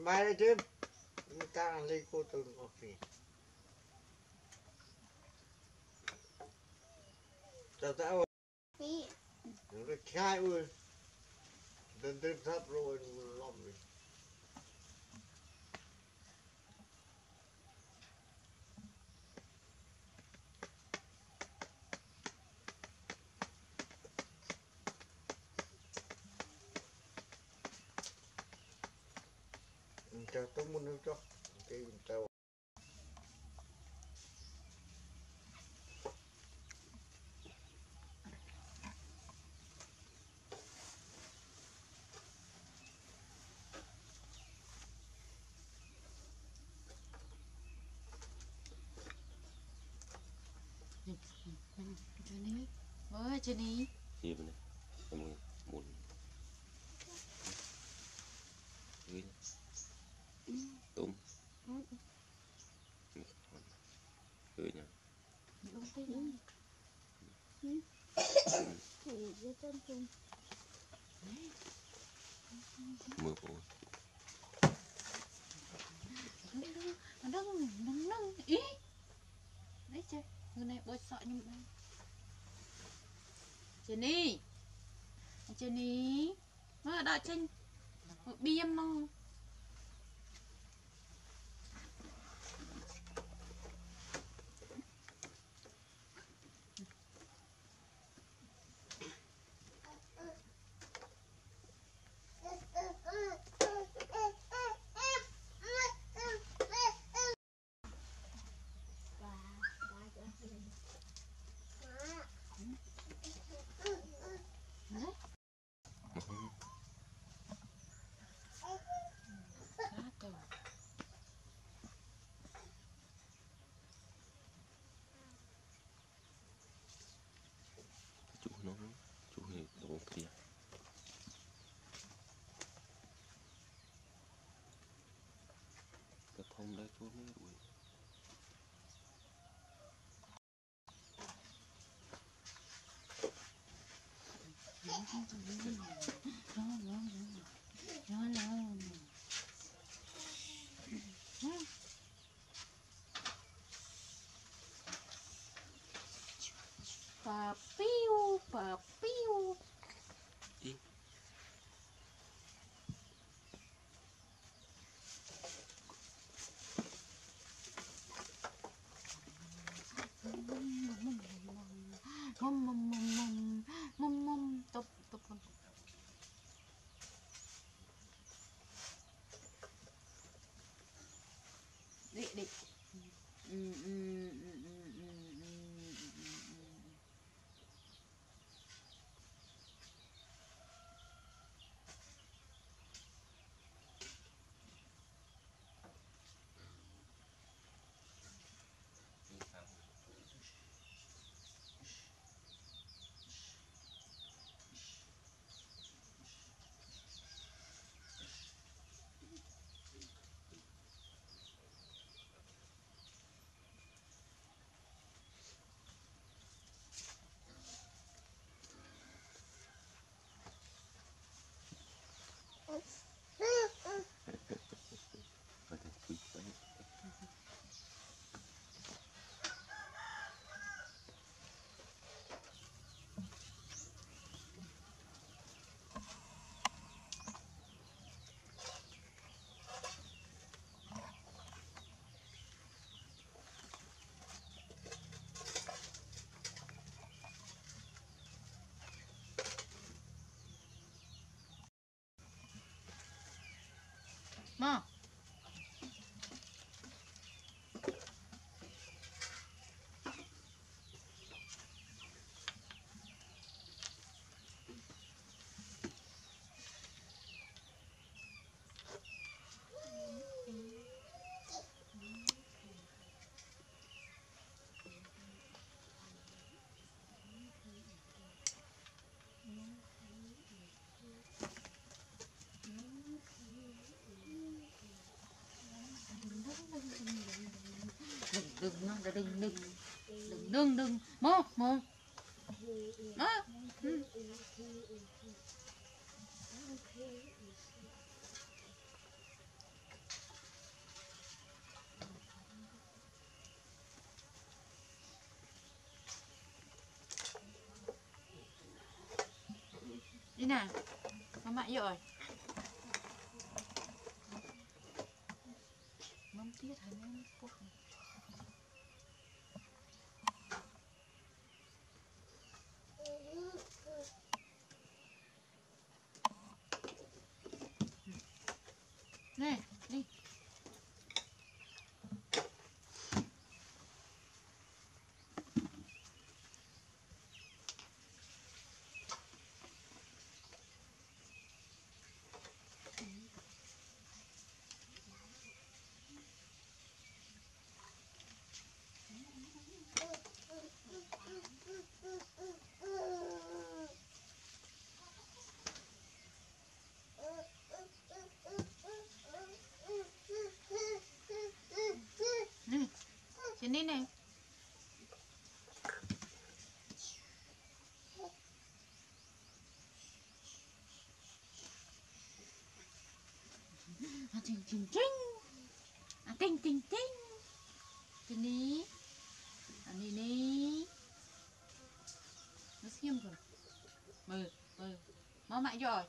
Mara Jeb, nagkaang liko itong coffee. Tatawa. Nagkakaon. Dandang sa proon mo lang. Cho tôi muốn nước cho cái tao Chỗ ní Ôi chỗ ní mưa bố Nó nâng nâng Ý Đấy chơi Người này bôi sợ nhưng đây chân đi chân đi Mà đợi trên bia mong ក្នុងជួយដងគ្រាតែធំដែរជួនេះរួយ Mum mum mum mum mum mum Tục tục tục Đi đi. Ừ ừ. ừ. Mà đừng đừng đừng đừng. Đừng đừng đừng. Mô mô. Đó ừ. đi nào. Nó mẹ rồi mắm tiết hay mắm cốt trên đi nè. À, à tinh tinh tinh, à tinh tinh tinh, trên đi à đi đi nó xiêm rồi. Mừ mừ mau mẹ rồi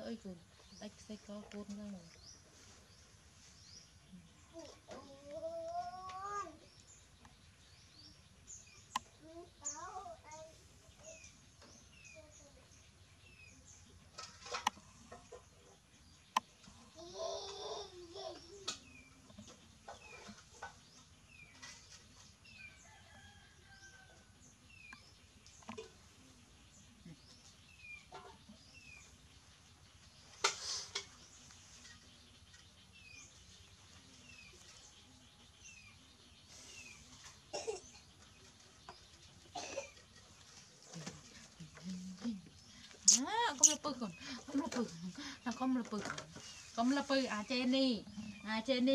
ធ្វើអីគូដាច់ខ្សែកកូនហ្នឹង rồi à không. Là bự không là bự. Không là bự. Bự à trên à trên